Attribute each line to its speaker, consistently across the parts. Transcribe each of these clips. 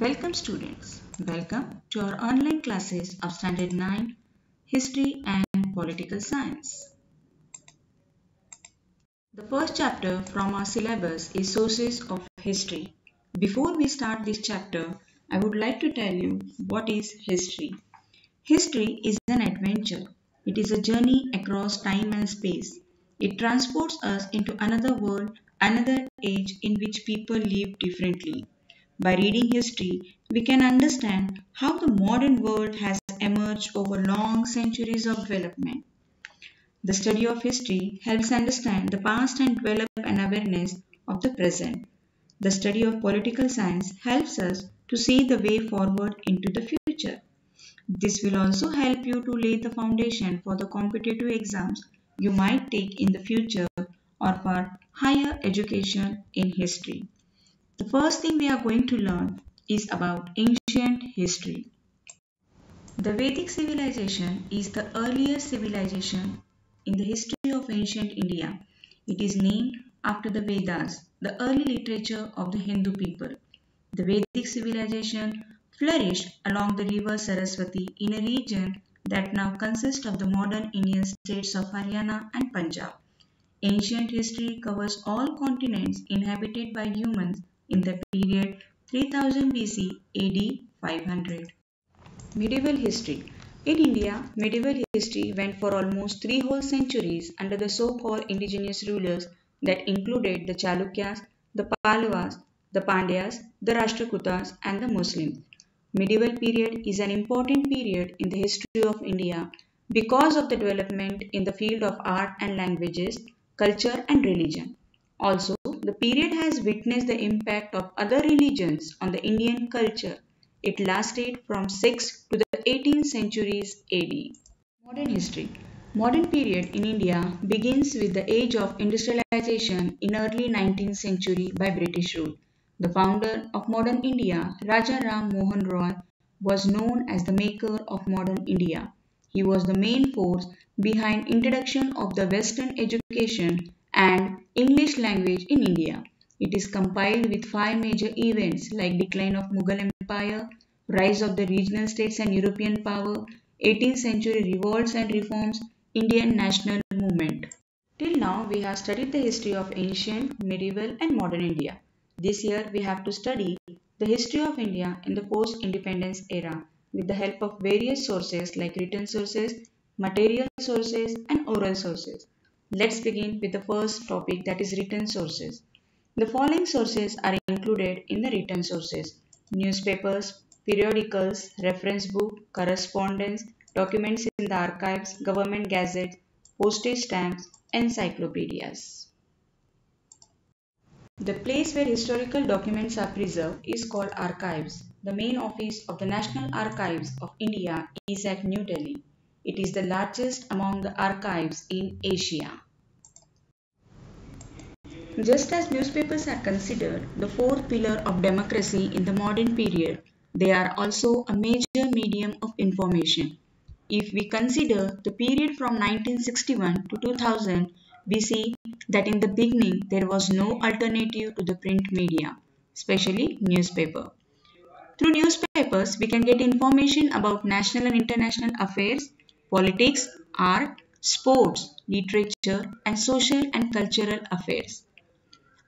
Speaker 1: Welcome students. Welcome to our online classes of Standard 9 History and Political Science. The first chapter from our syllabus is Sources of History. Before we start this chapter, I would like to tell you what is history. History is an adventure. It is a journey across time and space. It transports us into another world, another age in which people live differently. By reading history, we can understand how the modern world has emerged over long centuries of development. The study of history helps understand the past and develop an awareness of the present. The study of political science helps us to see the way forward into the future. This will also help you to lay the foundation for the competitive exams you might take in the future or for higher education in history. The first thing we are going to learn is about ancient history. The Vedic civilization is the earliest civilization in the history of ancient India. It is named after the Vedas, the early literature of the Hindu people. The Vedic civilization flourished along the river Saraswati in a region that now consists of the modern Indian states of Haryana and Punjab. Ancient history covers all continents inhabited by humans in the period 3000 BC AD 500. Medieval history In India, medieval history went for almost three whole centuries under the so-called indigenous rulers that included the Chalukyas, the Pallavas, the Pandyas, the Rashtrakutas and the Muslims. Medieval period is an important period in the history of India because of the development in the field of art and languages, culture and religion. Also, period has witnessed the impact of other religions on the Indian culture. It lasted from 6th to the 18th centuries AD. Modern history Modern period in India begins with the age of industrialization in early 19th century by British rule. The founder of modern India, Raja Ram Mohan Roy, was known as the maker of modern India. He was the main force behind introduction of the western education and English language in India. It is compiled with five major events like decline of Mughal Empire, rise of the regional states and European power, 18th century revolts and reforms, Indian national movement. Till now we have studied the history of ancient, medieval and modern India. This year we have to study the history of India in the post-independence era with the help of various sources like written sources, material sources and oral sources. Let's begin with the first topic that is written sources. The following sources are included in the written sources. Newspapers, periodicals, reference book, correspondence, documents in the archives, government gazettes, postage stamps, encyclopedias. The place where historical documents are preserved is called archives. The main office of the National Archives of India is at New Delhi. It is the largest among the archives in Asia. Just as newspapers are considered the fourth pillar of democracy in the modern period, they are also a major medium of information. If we consider the period from 1961 to 2000, we see that in the beginning there was no alternative to the print media, especially newspaper. Through newspapers, we can get information about national and international affairs, politics, art, sports, literature, and social and cultural affairs.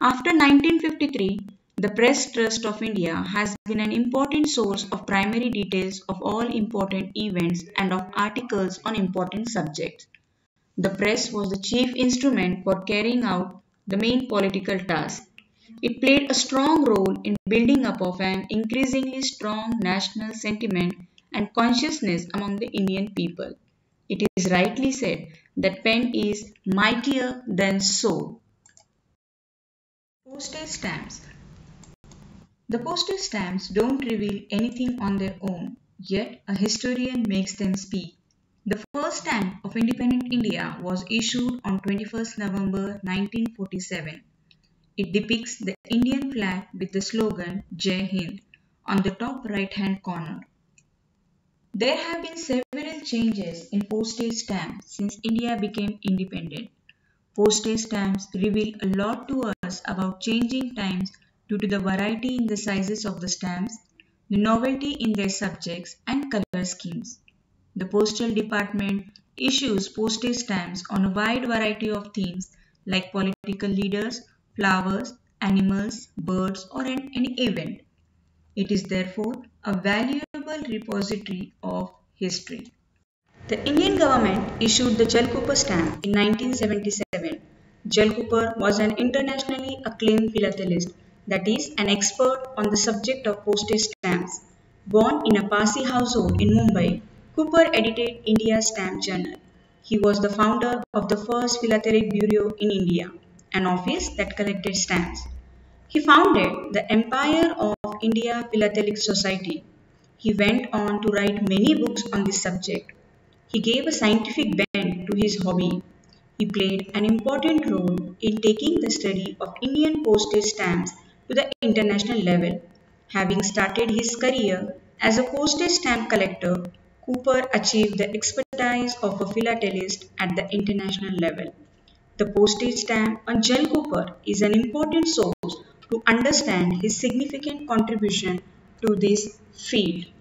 Speaker 1: After 1953, the Press Trust of India has been an important source of primary details of all important events and of articles on important subjects. The press was the chief instrument for carrying out the main political task. It played a strong role in building up of an increasingly strong national sentiment and consciousness among the Indian people. It is rightly said that pen is mightier than sword. Postage stamps The postage stamps don't reveal anything on their own, yet a historian makes them speak. The first stamp of independent India was issued on 21st November 1947. It depicts the Indian flag with the slogan Jai Hind on the top right hand corner. There have been several changes in postage stamps since India became independent. Postage stamps reveal a lot to us about changing times due to the variety in the sizes of the stamps, the novelty in their subjects and color schemes. The Postal Department issues postage stamps on a wide variety of themes like political leaders, flowers, animals, birds, or an, any event. It is therefore a valuable repository of history. The Indian government issued the Jal Cooper stamp in 1977. Jal Cooper was an internationally acclaimed philatelist, that is, an expert on the subject of postage stamps. Born in a Parsi household in Mumbai, Cooper edited India's Stamp Journal. He was the founder of the first philatelic bureau in India, an office that collected stamps. He founded the Empire of India Philatelic Society. He went on to write many books on this subject. He gave a scientific bent to his hobby. He played an important role in taking the study of Indian postage stamps to the international level. Having started his career as a postage stamp collector, Cooper achieved the expertise of a philatelist at the international level. The postage stamp on Jal Cooper is an important source to understand his significant contribution to this field.